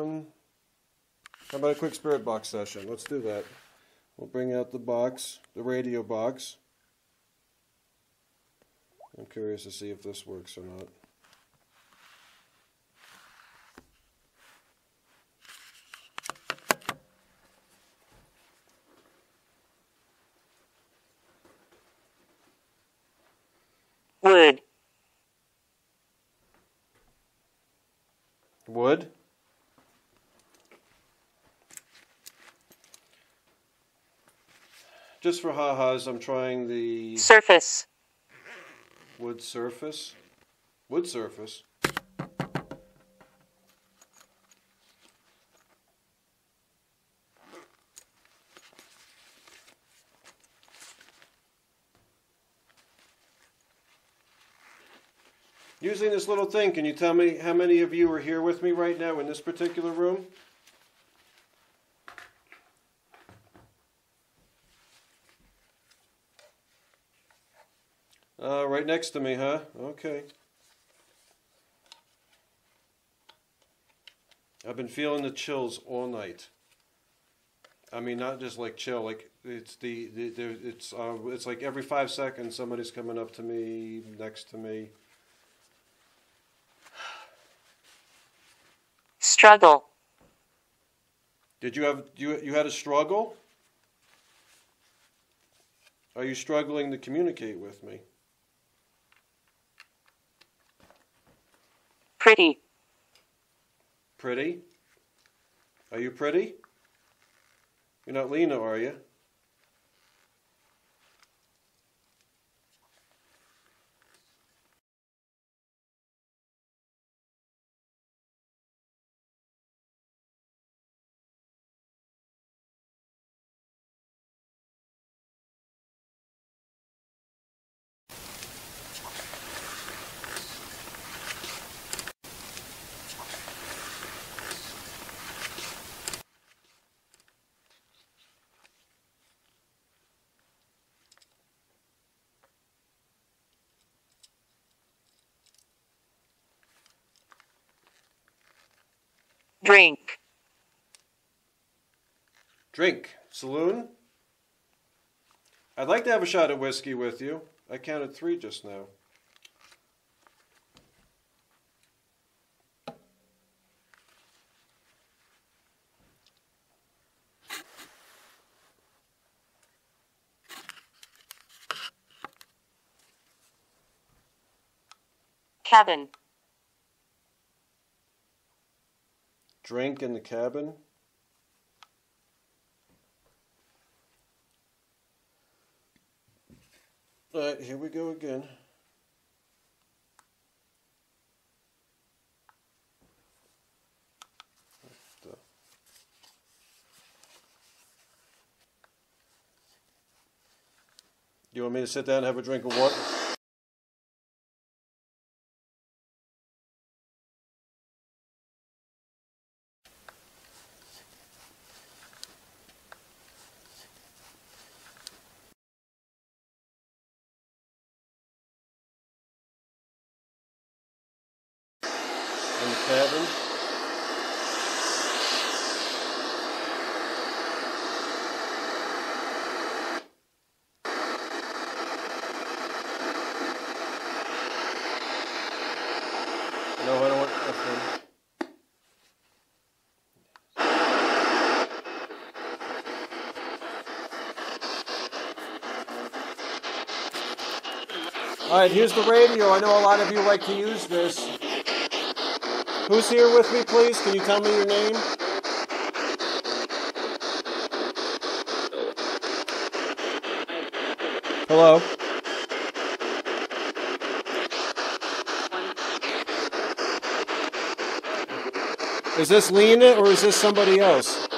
Um, how about a quick spirit box session? Let's do that. We'll bring out the box, the radio box. I'm curious to see if this works or not. Just for ha-has, I'm trying the surface, wood surface. Wood surface. Using this little thing, can you tell me how many of you are here with me right now in this particular room? Uh, right next to me, huh? Okay. I've been feeling the chills all night. I mean, not just like chill, like it's the, the, the it's uh, it's like every five seconds somebody's coming up to me, next to me. struggle, Did you have you you had a struggle? Are you struggling to communicate with me? Pretty, Pretty? Are you pretty? You're not Lena, are you? Drink, Drink. Saloon? I'd like to have a shot at whiskey with you. I counted three just now. cabin, Drink in the cabin. All right, here we go again. You want me to sit down and have a drink of water? In the cabin? No, I don't want nothing. All right, here's the radio. I know a lot of you like to use this. Who's here with me, please? Can you tell me your name? Hello? Is this Lena or is this somebody else?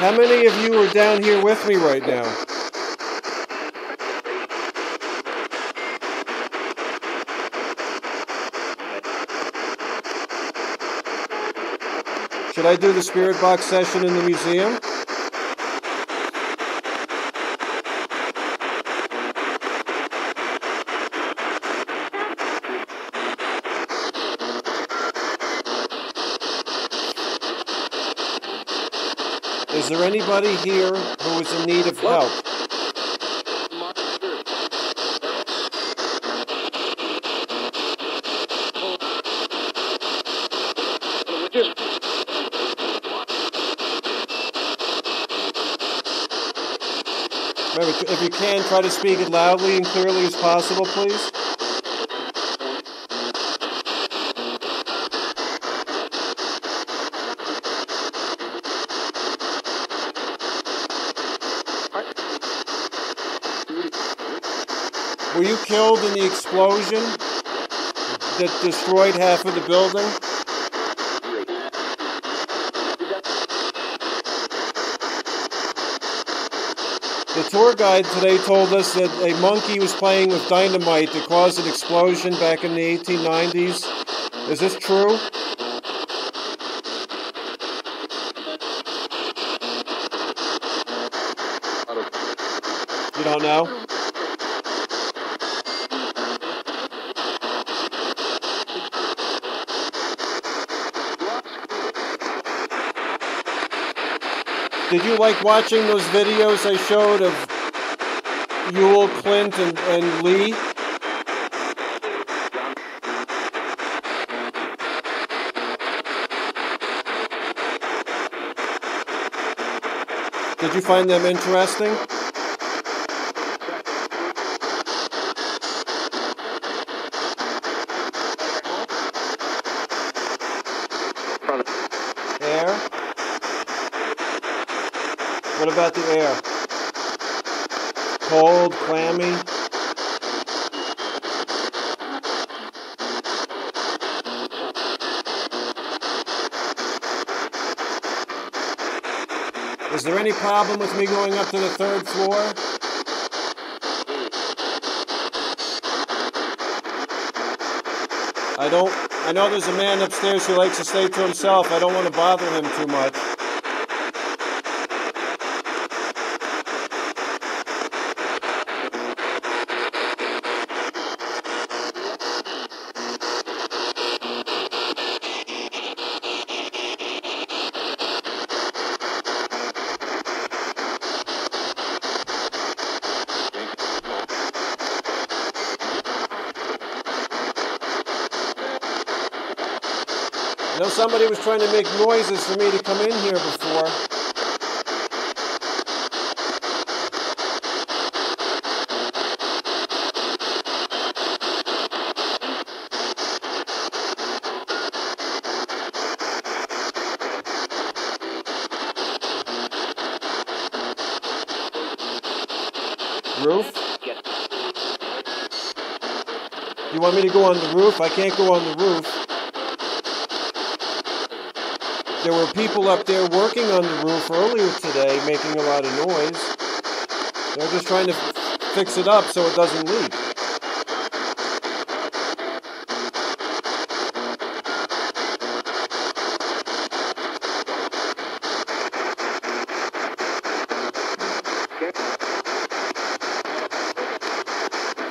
How many of you are down here with me right now? Should I do the spirit box session in the museum? Is there anybody here who is in need of help? Remember, if you can, try to speak as loudly and clearly as possible, please. Were you killed in the explosion that destroyed half of the building? The tour guide today told us that a monkey was playing with dynamite that caused an explosion back in the 1890s. Is this true? You don't know? Did you like watching those videos I showed of Ewell, Clint, and, and Lee? Did you find them interesting? Air? What about the air? Cold, clammy? Is there any problem with me going up to the third floor? I don't. I know there's a man upstairs who likes to stay to himself. I don't want to bother him too much. Know somebody was trying to make noises for me to come in here before. Roof? You want me to go on the roof? I can't go on the roof. There were people up there working on the roof earlier today making a lot of noise. They're just trying to fix it up so it doesn't leak.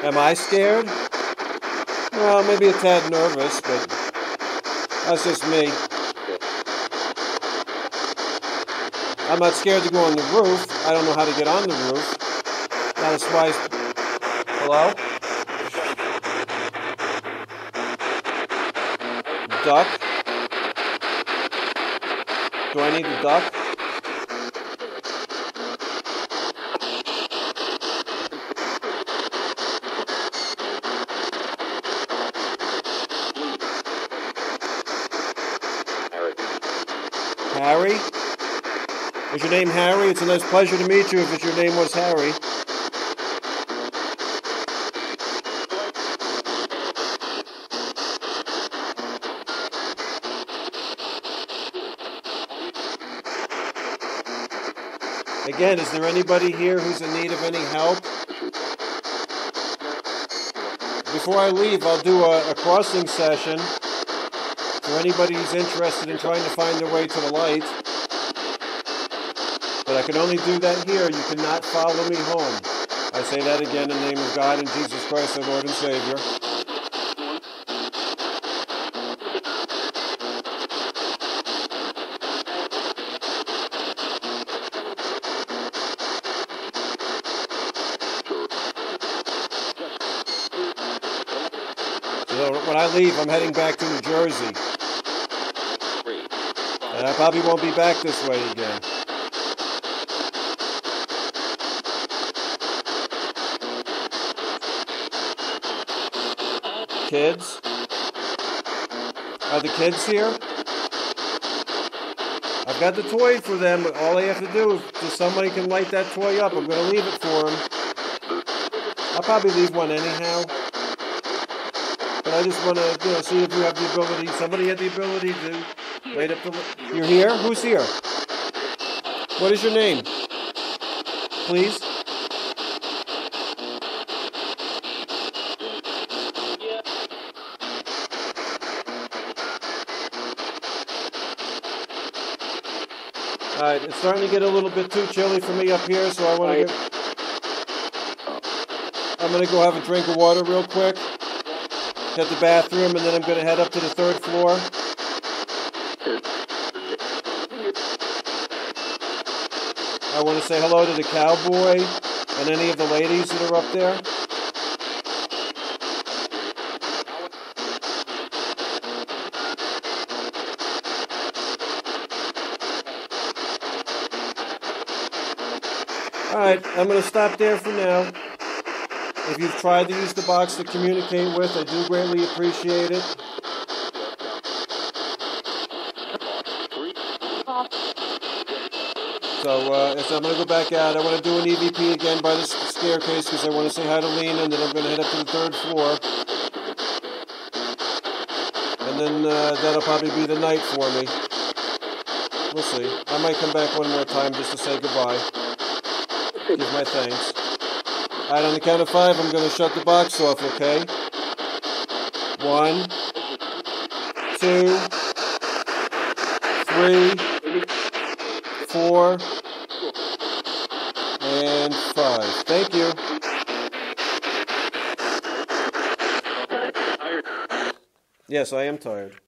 Am I scared? Well, maybe a tad nervous, but that's just me. I'm not scared to go on the roof. I don't know how to get on the roof. Not as wise. Hello? Duck? Do I need to duck? Harry? Is your name Harry? It's a nice pleasure to meet you if it's your name was Harry. Again, is there anybody here who's in need of any help? Before I leave, I'll do a, a crossing session for anybody who's interested in trying to find their way to the light. But I can only do that here. You cannot follow me home. I say that again in the name of God and Jesus Christ, our Lord and Savior. So when I leave, I'm heading back to New Jersey. And I probably won't be back this way again. Kids? Are the kids here? I've got the toy for them. but All they have to do is somebody can light that toy up. I'm going to leave it for them. I'll probably leave one anyhow. But I just want to, you know, see if you have the ability. Somebody had the ability to light up the. You're here. Who's here? What is your name? Please. All right, it's starting to get a little bit too chilly for me up here, so I want to get. I'm gonna go have a drink of water real quick, hit the bathroom, and then I'm gonna head up to the third floor. I want to say hello to the cowboy and any of the ladies that are up there. Alright, I'm going to stop there for now. If you've tried to use the box to communicate with, I do greatly appreciate it. So, uh, so I'm going to go back out. I want to do an EVP again by the staircase because I want to say hi to Lena, and then I'm going to head up to the third floor. And then uh, that'll probably be the night for me. We'll see. I might come back one more time just to say goodbye. Give my thanks. Alright, on the count of five, I'm going to shut the box off, okay? One, two, three, four, and five. Thank you. Yes, I am tired.